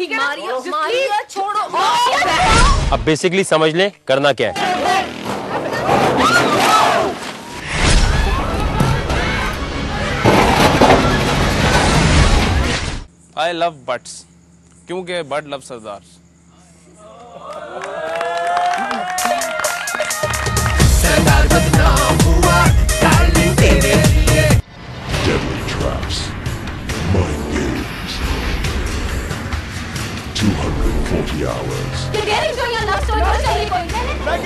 ठीक है Mario Mario छोड़ो। अब बेसिकली समझ ले करना क्या है। आई लव बट्स क्योंकि Butt love Sardar. 240 hours. You're getting to your love story. कहाँ चली गई मैंने छोड़ो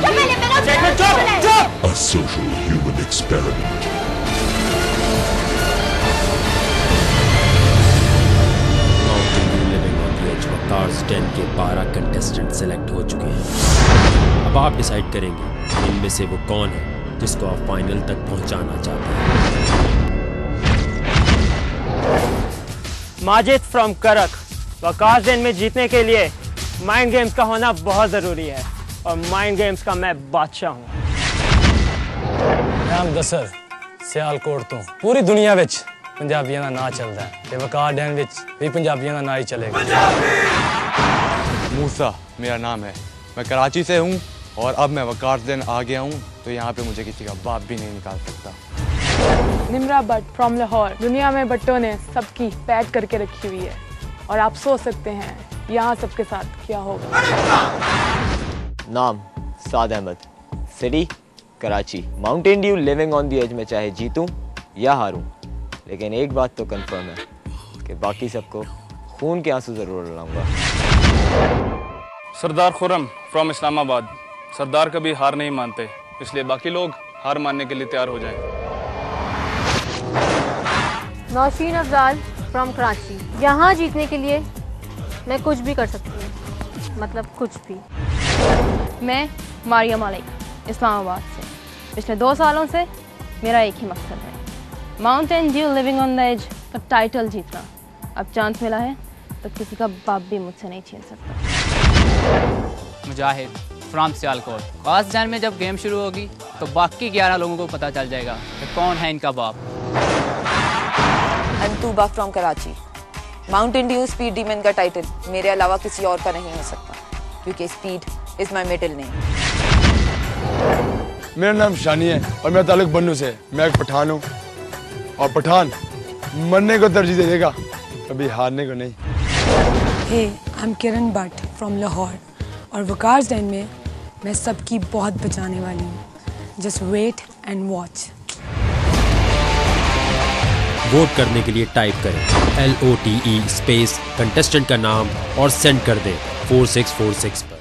मैंने मेरा A social human experiment. Living on the edge वकार्स 10 के 12 कंटेस्टेंट सेलेक्ट हो चुके हैं। अब आप डिसाइड करेंगे इनमें से वो कौन है जिसको आप फाइनल तक पहुंचाना चाहते हैं। माजिद फ्रॉम करक वकास दिन में जीतने के लिए माइंड गेम्स का होना बहुत ज़रूरी है और माइंड गेम्स का मैं बादशाह हूँ ਨਾਮ ਦਸਰ ਸਿਆਲਕੋਟ ਤੋਂ ਪੂਰੀ ਦੁਨੀਆ ਵਿੱਚ ਪੰਜਾਬੀਆਂ ਦਾ ਨਾਂ ਚੱਲਦਾ ਹੈ ਤੇ ਵਕਾਰ ਡੈਨ ਵਿੱਚ ਵੀ ਪੰਜਾਬੀਆਂ ਦਾ ਨਾਂ ਹੀ ਚੱਲੇਗਾ मूसा मेरा नाम है मैं कराची से हूँ और अब मैं वकार दिन आ गया हूँ तो यहाँ पे मुझे किसी का बाप भी नहीं निकाल सकता निमरा भट्ट फ्रॉम लाहौर दुनिया में भट्टों ने सबकी पैक करके रखी हुई है। और आप सोच सकते हैं यहाँ सबके साथ क्या होगा। नाम Saad Ahmed. City Karachi. Mountain Dew living on the edge में चाहे जीतूं या हारूं लेकिन एक बात तो कंफर्म है कि बाकी सबको खून के आँसू ज़रूर लाऊँगा। सरदार खुरम फ्रॉम इस्लामाबाद सरदार कभी हार नहीं मानते इसलिए बाकी लोग हार मानने के लिए तैयार हो जाएँ। नौशीन अफजाल फ्रॉम कराची यहाँ जीतने के लिए मैं कुछ भी कर सकती हूँ। मतलब कुछ भी। मैं मारिया मालिक, इस्लामाबाद से। पिछले दो सालों से मेरा एक ही मकसद है। Mountain Dew living on the edge का टाइटल जीतना। अब चांस मिला है तो किसी का बाप भी मुझसे नहीं छीन सकता। मुजाहिद फ्रॉम सियालकोट खास जान में जब गेम शुरू होगी तो बाकी 11 लोगों को पता चल जाएगा कि कौन है इनका बाप। I'm Tuba Karachi. Karachi. Mountain Dew speed demon का टाइटल मेरे अलावा किसी और का नहीं हो सकता क्योंकि speed is my middle name मेरा नाम शानी है और मेरा ताल्लुक बन्नू से मैं एक पठान हूँ। और पठान मरने को तरजीह दे देगा कभी हारने को नहीं। Hey I am Kiran Bhatt from Lahore और वकार्स डैन में मैं सबकी बहुत बचाने वाली हूँ। Just wait and watch vote करने के लिए टाइप करें। L O T E space contestant का नाम और सेंड कर दें 4646 पर।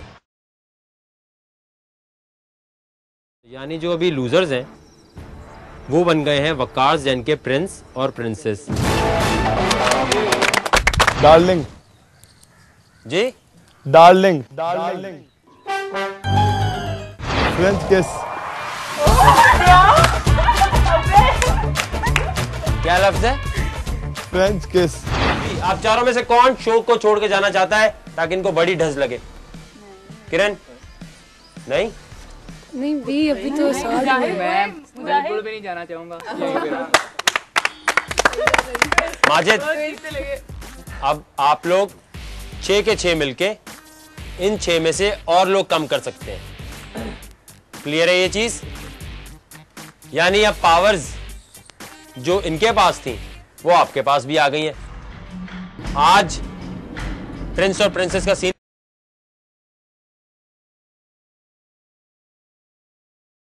यानी जो अभी लूजर्स हैं वो बन गए हैं वकार्स जैन के प्रिंस और princess darling ji? Darling darling French kiss क्या लफ्ज है? फ्रेंच किस आप चारों में से कौन शो को छोड़ के जाना चाहता है ताकि इनको बड़ी ढस लगे? किरण? नहीं? नहीं भी अभी तो मैं बिल्कुल भी नहीं जाना चाहूँगा। माजिद अब आप लोग छह के छह मिलके इन छह में से और लोग कम कर सकते हैं। क्लियर है ये चीज़? यानी अब पावर्स जो इनके पास थी, वो आपके पास भी आ गई है। आज प्रिंस और प्रिंसेस का सीन